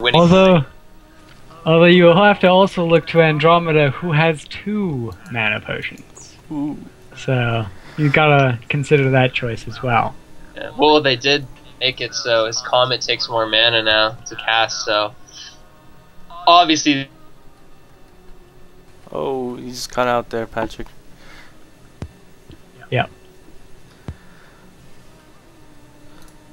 winning. Although, although you will have to also look to Andromeda, who has two mana potions. Ooh. So you gotta consider that choice as well. Yeah. Well, they did make it so his comet takes more mana now to cast. So obviously, Oh, he's cut out there, Patrick. Yeah.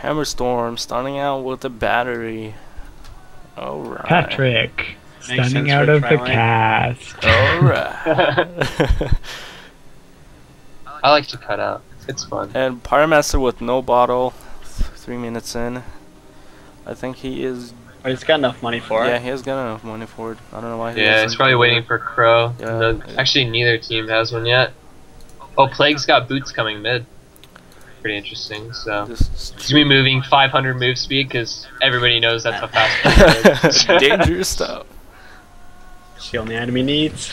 Hammerstorm starting out with a battery. Alright. Patrick, Makes stunning out of the Tri-Lane. cast. Alright. I like to cut out. It's fun. and Pyromancer with no bottle, three minutes in. I think he is. But he's got enough money for it. Yeah, he has got enough money for it. I don't know why. He Yeah, doesn't probably waiting for Crow. Yeah. No- actually, neither team has one yet. Oh, Plague's got boots coming mid. Pretty interesting. So Just he's gonna be moving 500 move speed because everybody knows that's how fast. he is. dangerous stuff. It's the only enemy needs.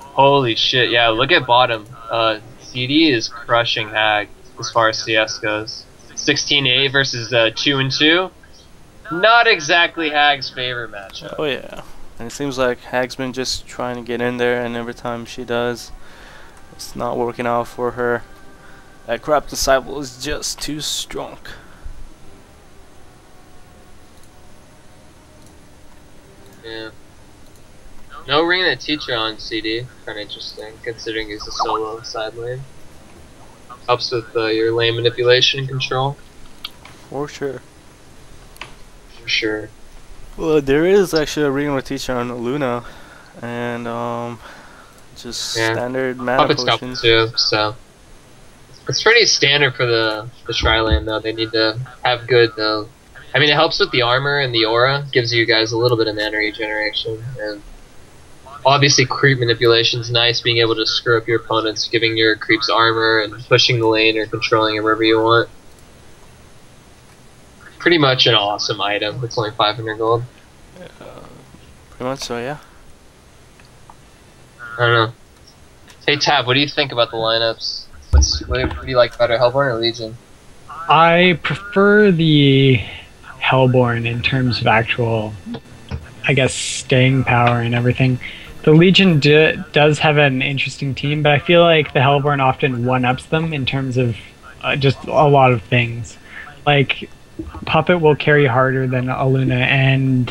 Holy shit! Yeah, look at bottom. Uh, CD is crushing Hag as far as CS goes. 16A versus uh, two and two. Not exactly Hag's favorite matchup. Oh yeah, and it seems like Hag's been just trying to get in there, and every time she does, it's not working out for her. That Corrupt Disciple is just too strong. Yeah. No ring that teacher on CD. Kind of interesting, considering he's a solo side lane. Helps with uh, your lane manipulation and control, For sure. for sure. Well, there is actually a ring teacher on Luna, and um, just Yeah. standard mana Puppet's potions. too, so it's pretty standard for the the tri lane though. They need to have good though. I mean, it helps with the armor and the aura. Gives you guys a little bit of mana regeneration, and obviously creep manipulation's nice. Being able to screw up your opponents, giving your creeps armor and pushing the lane or controlling it wherever you want. Pretty much an awesome item. It's only 500 gold. Uh, pretty much so, yeah. I don't know. Hey Tab, what do you think about the lineups? What's what do you like better, Hellborn or Legion? I prefer the Hellborn in terms of actual, I guess, staying power and everything. The Legion d- does have an interesting team, but I feel like the Hellborn often one ups them in terms of uh, just a lot of things. Like, Puppet will carry harder than Aluna, and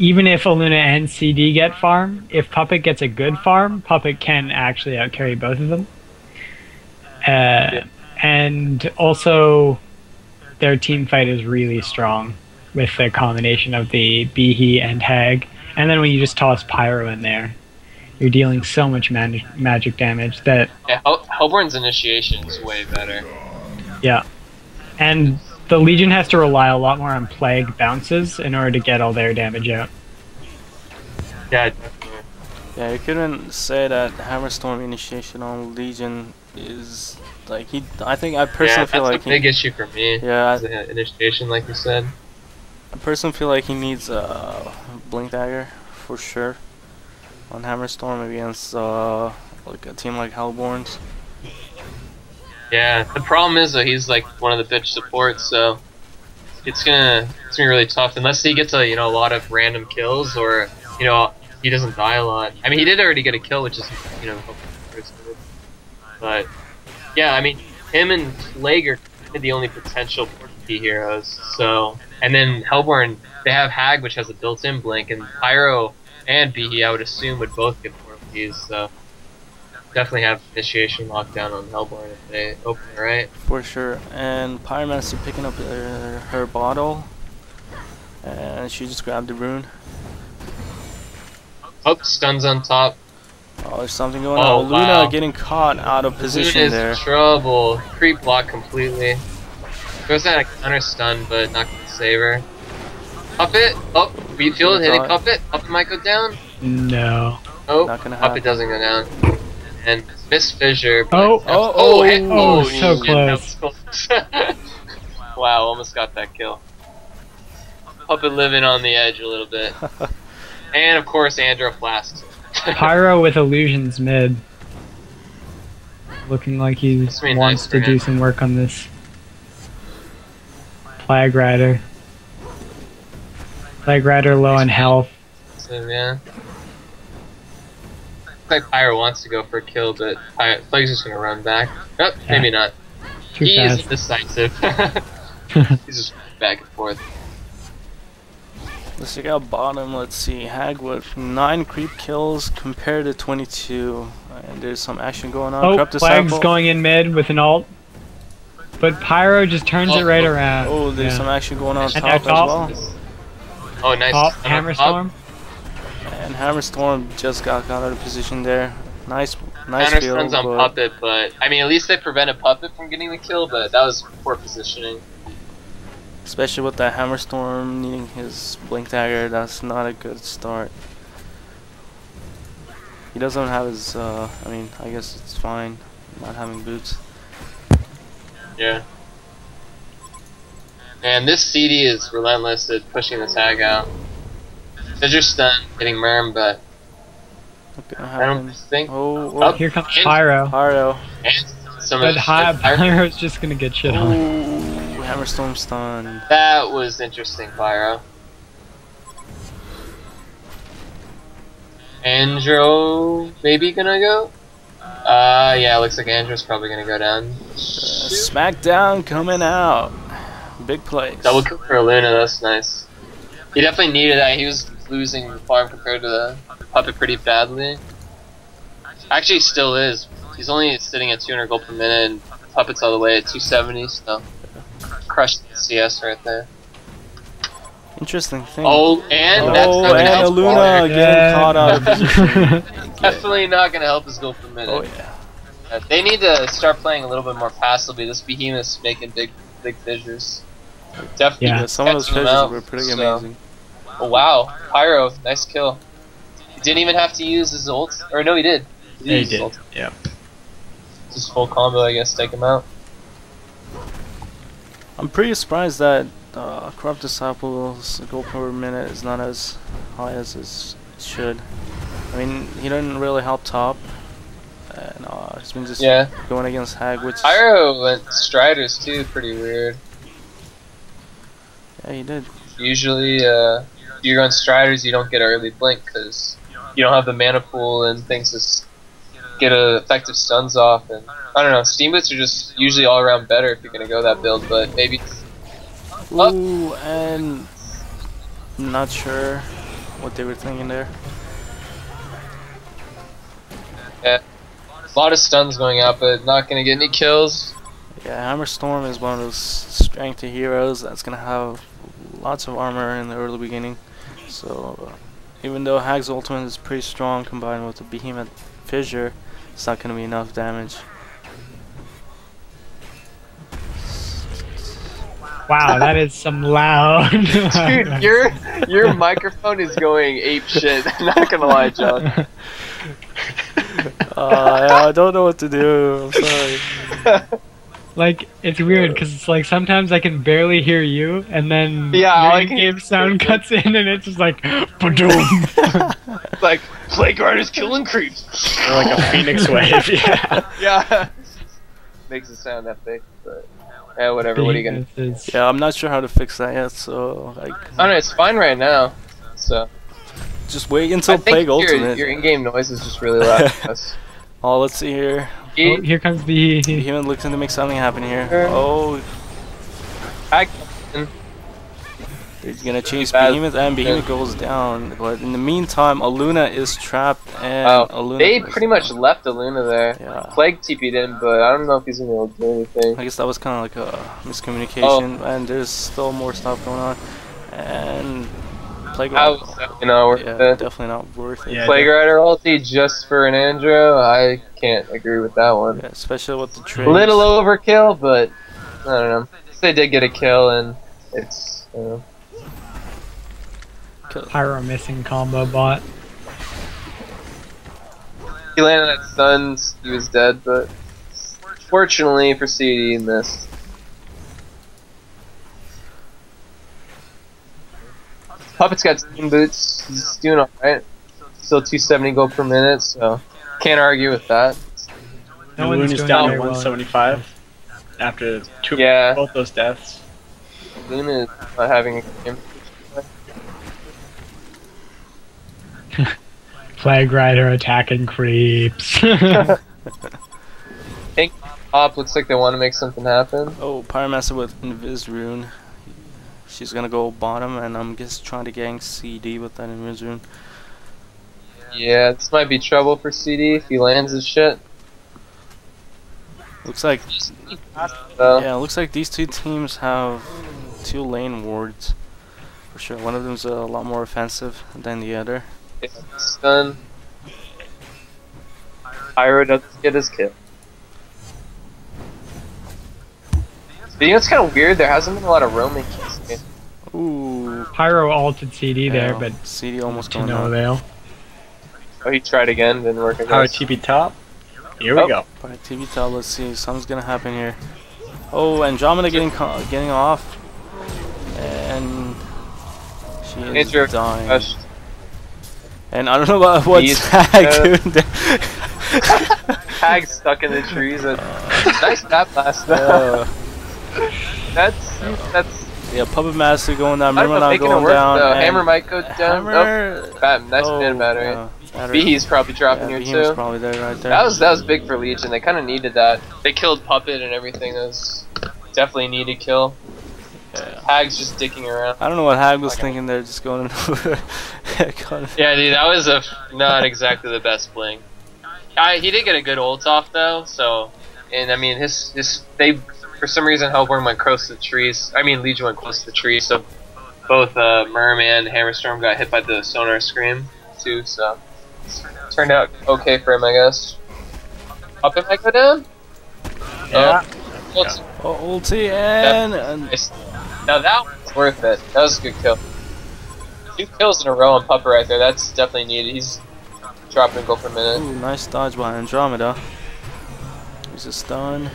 even if Aluna and CD get farm, if Puppet gets a good farm, Puppet can actually outcarry both of them. Uh, And also, their team fight is really strong with the combination of the Behe and Hag. And then when you just toss Pyro in there, you're dealing so much magic damage that, Yeah, Hell- Hellborn's initiation is way better. yeah. And the Legion has to rely a lot more on Plague bounces in order to get all their damage out. Yeah, definitely. Yeah, you couldn't say that Hammerstorm initiation on Legion is like he. I think I personally that's feel like a big he. issue for me. Yeah, is the initiation, like you said. I personally feel like he needs a Blink Dagger for sure on Hammerstorm against uh like a team like Hellborns. Yeah, the problem is that he's like one of the bitch supports, so it's gonna it's gonna be really tough unless he gets a you know a lot of random kills or you know he doesn't die a lot. I mean, he did already get a kill, which is you know but yeah, I mean him and Plague are the only potential heroes. So and then Hellborn they have Hag, which has a built-in blink, and Pyro and Behe I would assume would both get these. So definitely have initiation lockdown on Hellborn if they open it right. For sure. And Pyromancer picking up her, her bottle. And she just grabbed the rune. Oh, stuns on top. Oh, there's something going on. Oh, on. Luna wow. getting caught out of position Luna's there. trouble. Creep block completely. Goes out a counter stun, but not gonna save her. Puppet. Oh, we feel it hitting Thought- Puppet. Puppet might go down. No. Oh, Not gonna happen. Puppet doesn't go down. And Miss Fissure. Oh, but- oh, oh, oh, oh, hit- oh, oh, so shit, that was close. wow, almost got that kill. Puppet living on the edge a little bit. and of course, Andro Flask. Pyro with illusions mid. Looking like he This would be wants nice to do some work on this. Plague Rider. Plague Rider low on health. So yeah. Looks like Pyro wants to go for a kill, but Py- Plague's just gonna run back. Oh, maybe not. Too he is fast. decisive. He's just back and forth. Let's check out bottom. Let's see. Hag with 9 creep kills compared to 22. And there's some action going on. oh, Corrupt Plague's Disciple. going in mid with an alt. But Pyro just turns it Oh, right oh, around. Oh, there's Yeah. some action going on And top as well. Oh, nice. Top, Another Hammer. Storm. And Hammerstorm just got, out of position there. Nice, nice Hammer field. On but- Puppet, but I mean, at least they prevented Puppet from getting the kill, but that was poor positioning. Especially with that Hammerstorm needing his Blink Dagger, that's not a good start. He doesn't have his, uh, I mean, I guess it's fine not having boots. Yeah. And this CD is relentless at pushing the tag out. They're stunned, hitting Merm, but I don't think. Oh, Up. oh, Here comes And- Pyro. Pyro. And some But of Hi- Pyro's just gonna get shit on. Ooh, Hammerstorm stun. That was interesting, Pyro. Andro maybe gonna go? Uh, yeah, looks like Andro's probably gonna go down. Smackdown coming out. Big plays. Double kill for Luna, that's nice. He definitely needed that. He was losing the farm compared to the puppet pretty badly. Actually, still is. He's only sitting at 200 gold per minute, and puppet's all the way at 270. So, crushed the CS right there. Interesting thing. Oh, and that's Oh, not gonna and help. Luna Waller. getting Yeah. caught out. Definitely not gonna help his gold per minute. Oh yeah. Uh, They need to start playing a little bit more passively. This behemoth's making big, big fissures. Definitely. Yeah. Yeah, some of those catching them pitches out, were pretty so- amazing. Oh wow, Pyro, nice kill. He didn't even have to use his ult, or no, he did. Yeah, he did. ult. Yeah. Just full combo, I guess, take him out. I'm pretty surprised that uh, Corrupt Disciples gold per minute is not as high as it should. I mean, he didn't really help top. And uh, he's been just Yeah, going against Hag, which Pyro went Striders too, pretty weird. yeah, he did. Usually, uh, if you're on Striders, you don't get early blink because you don't have the mana pool and things to get uh, effective stuns off. And I don't know, Steamboots are just usually all around better if you're gonna go that build, but maybe. Ooh, and I'm not sure what they were thinking there. Yeah, a lot of stuns going out, but not gonna get any kills. Yeah, Hammerstorm is one of those strength heroes that's gonna have lots of armor in the early beginning. So uh, even though Hag's ultimate is pretty strong combined with the Behemoth Fissure, it's not gonna be enough damage. Wow, that is some loud. Dude, your your microphone is going ape shit. I'm not gonna lie, John. uh, yeah, I don't know what to do. I'm sorry. Like it's weird because it's like sometimes I can barely hear you, and then Yeah, all I your can in-game sound cuts in, and it's just like, ba-doom. like Playguard is killing creeps. Or like a phoenix wave. Yeah. yeah. Makes it sound epic, but yeah, whatever. What are you gonna? This Yeah, I'm not sure how to fix that yet. So like, I don't know. It's fine right now. So just wait until I think Plague your, Ultimate. your in-game noise is just really loud. Oh, let's see here. Oh, here comes the. Behemoth looking to make something happen here. Oh, I, He's gonna chase Bad. Behemoth and Behemoth goes down, but in the meantime, Aluna is trapped and oh, Aluna. they is- pretty much left Aluna there. Yeah. Plague TP'd in, but I don't know if he's gonna be able to do anything. I guess that was kind of like a miscommunication, oh. and there's still more stuff going on. And Plague How Rider, is that, you know, worth yeah, it? definitely not worth it. Yeah. Plague Rider ulti just for an Andro? I can't agree with that one. Yeah, especially with the A trade. little overkill, but I don't know. They did get a kill, and it's you know, Pyro missing combo bot. he landed at stuns. He was dead, but fortunately for CD, he missed. Puppet's got steam boots. He's doing alright. Still 270 gold per minute, so can't argue with that. No and one's Looney's doing down very to well. 175 after two Yeah. both those deaths. Luna is not having a game. Plague Rider attacking creeps. pop looks like they want to make something happen. Oh, Pyromancer with Invis Rune. She's gonna go bottom, and I'm just trying to gang CD with that Rune. Yeah, this might be trouble for CD if he lands his shit. Looks like So, yeah, looks like these two teams have two lane wards for sure. One of them's a lot more offensive than the other. stun. Pyro doesn't get his kill. But you know, it's kind of weird. There hasn't been a lot of roaming kills. In. Ooh, Pyro alted CD there, but CD almost to no on. avail. Oh, he tried again, didn't work Power again. TP top. Here Oh. we go. By TV top, let's see, something's gonna happen here. Oh, Andromeda getting getting off, and she is Andrew, dying. Gosh. And I don't know about what's tag Hag uh, doing there. Stuck in the trees. And nice tap blast. Uh, that's that's. Yeah, Puppet Master going down, I don't know, Myrmidon making it going work down. though. and Hammer might go down. Oh, Hammer. Oh, bam, nice man battery. yeah, battery. Behe's probably dropping yeah, here Behemoth's too. probably there right there. That was that was big for Legion. They kind of needed that. They killed Puppet and everything. That was definitely a needed kill. Yeah. Hag's just dicking around. I don't know what Hag was Okay. thinking there, just going over. Yeah, dude, that was a not exactly the best bling. I, he did get a good ult off though, so and I mean his his they for some reason Hellborn went close to the trees. I mean Legion went close to the trees, so both uh, Merman and Hammerstorm got hit by the sonar scream too. So turned out okay for him, I guess. Up if I go down. Yeah. Oh, ult's oh, ulti and, and nice. Now that was worth it. That was a good kill. Two kills in a row on Puppet right there. That's definitely needed. He's dropping gold goal per minute. Ooh, nice dodge by Andromeda. Here's a stun.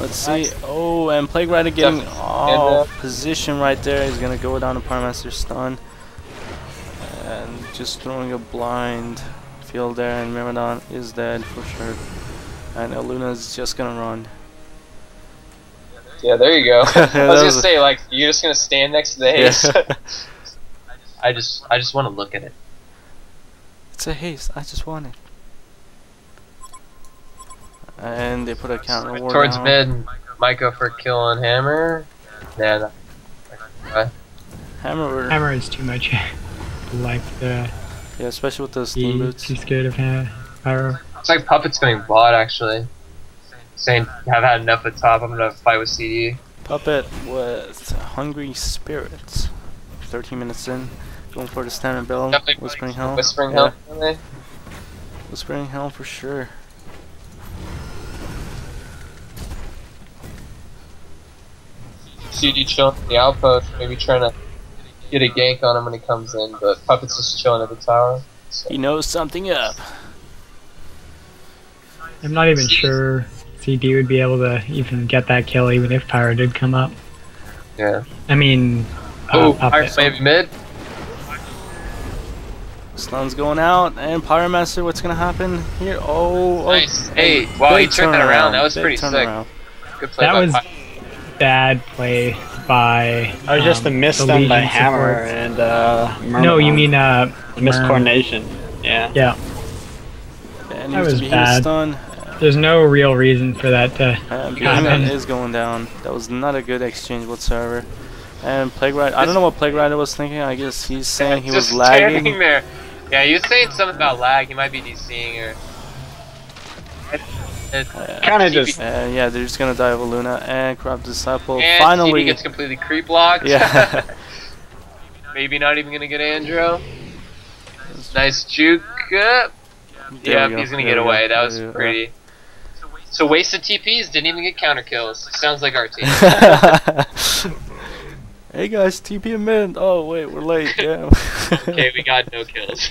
Let's see. Oh, and Plague Rider getting Definitely. oh, uh, position right there. He's gonna go down to Pyromancer stun. And just throwing a blind field there, and Myrmidon is dead for sure. And Aluna's just gonna run. Yeah, there you go. I That was gonna say, like, you're just gonna stand next to the Yeah. haze. I just, I just want to look at it. It's a haste. I just want it. And they put a counter war Towards down. mid, might go for a kill on Hammer. Yeah, no. Hammer. Hammer is too much. like the Yeah, especially with the steam he, boots. too scared of ha- Pyro. Looks like Puppet's going bot actually. Saying, I've had enough at top. I'm gonna fight with CD. Puppet with Hungry Spirits. 13 minutes in. Going for the standard bell. Definitely Whispering Helm. Whispering Yeah, Helm. really? Whispering Helm for sure. CD chilling at the outpost, maybe trying to get a gank on him when he comes in, but Puppet's just chilling at the tower. So. He knows something up. I'm not even sure CD would be able to even get that kill even if Pyro did come up. Yeah. I mean, uh, Oh, Puppet. Fire Wave mid. Stun's going out. And Pyromancer, what's going to happen here? Oh, oh Nice. Hey, wow, he big turned that around. That was big pretty sick. turnaround. Good play That by was Pyro. Bad play by. That was just a um, miss the done by Legion Hammer supports. and uh. No, you mean uh, miscoordination. Yeah. Yeah, And That was bad. stun. there's no real reason for that to. And Yeah, is going down. That was not a good exchange whatsoever. And Plague Rider, I don't know what Plague Rider was thinking. I guess he's saying he was Just lagging. there. Yeah, he was saying something about lag. He might be DCing or. It- it- Kinda just- And yeah, they're just gonna die of a Luna and Corrupt Disciple. And Finally, CD gets completely creep blocked. yeah. Maybe not even gonna get Andro. Nice juke. up. Yeah, go, he's gonna there get we go, away. That was we go. pretty. So wasted TPs didn't even get counter kills. Sounds like our team. hey guys, TP a minute. Oh wait, we're late. Yeah. okay, we got no kills.